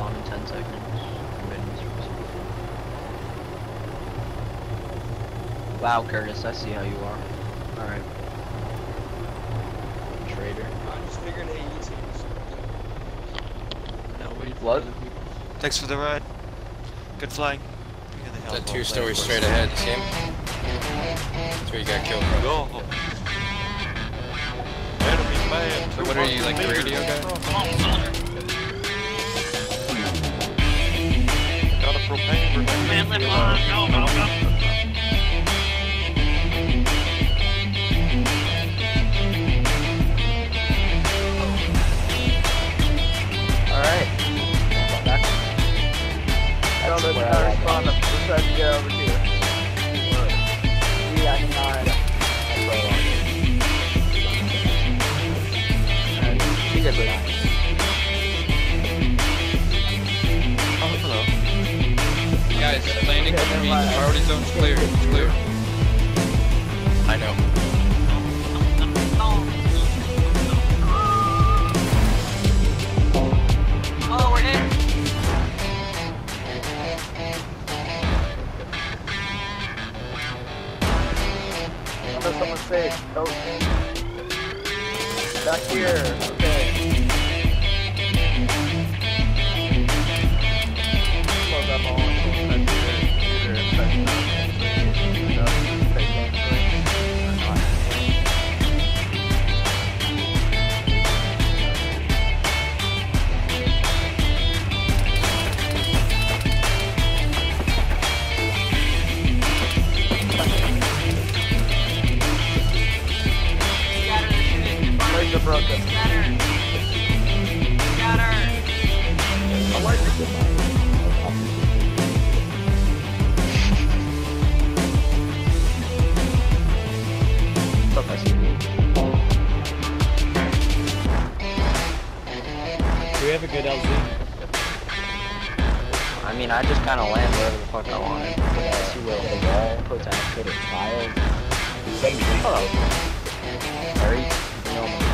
1 10 seconds. Wow, Curtis, I see how you are. Alright. Traitor. I just figuring hey, you. Now wait for Thanks for the ride. Good flying. That two story straight ahead, see? That's where you got killed from. Go. Enemy man, what are you, like radio guy? Propane live on. Go, go, go. Priority zone's clear. It's clear. I know. Oh, we're hit. What does someone say? Oh. Back here. Okay. We have a good LZ? I mean, I just kind of land wherever the fuck I want. Yeah, I see where the wall puts out could have child. Hello.